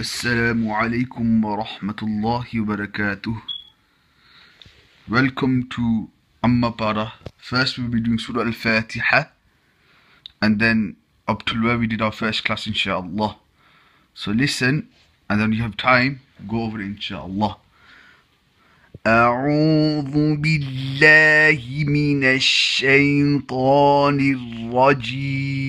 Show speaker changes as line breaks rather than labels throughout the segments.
Assalamu alaikum wa rahmatullahi wa barakatuh. Welcome to Amma Para. First we'll be doing Surah Al-Fatiha and then up to where we did our first class inshallah. So listen and then you have time, go over it inshallah. أعوذ بالله من الشيطان الرجيم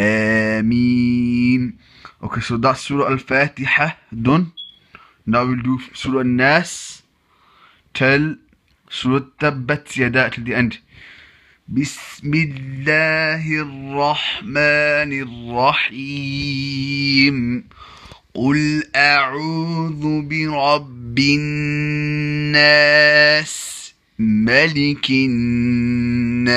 آمين Okay, so that's Surah Al-Fatiha done. Now we'll do Surah Nas till Surah Tabbat Yada till the end. بسم الله الرحمن الرحيم قل أعوذ برب الناس ملك الناس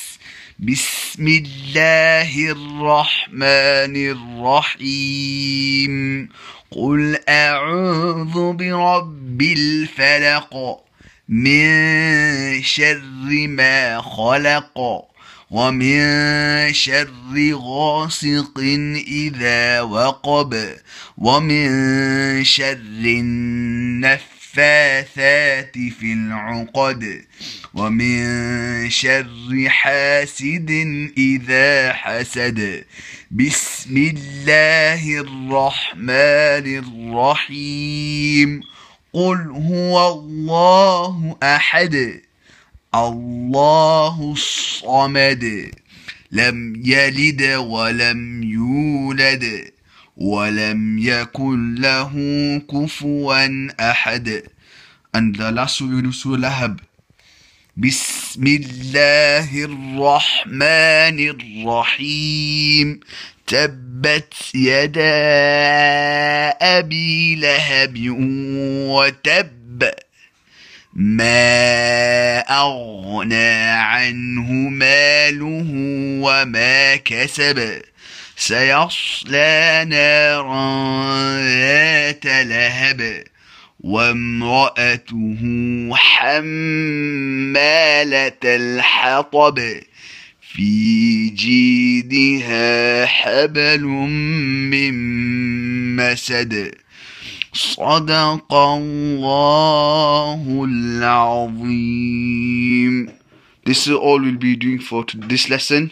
بسم الله الرحمن الرحيم. قل أعوذ برب الفلق من شر ما خلق ومن شر غاسق إذا وقب ومن شر النفاثات في العقد ومن شر حاسد إذا حسد. بسم الله الرحمن الرحيم. قل هو الله أحد. الله الصمد. لم يلد ولم يولد. ولم يكن له كفوا أحد. And the last Lahab. بسم الله الرحمن الرحيم تبت يدا أبي لهب وتب ما أغنى عنه ماله وما كسب سيصلى نارا ذات لهب وامرأته حمالة الحطب. في جيدها حبل من مسد. صدق الله العظيم. This is all we'll be doing for this lesson.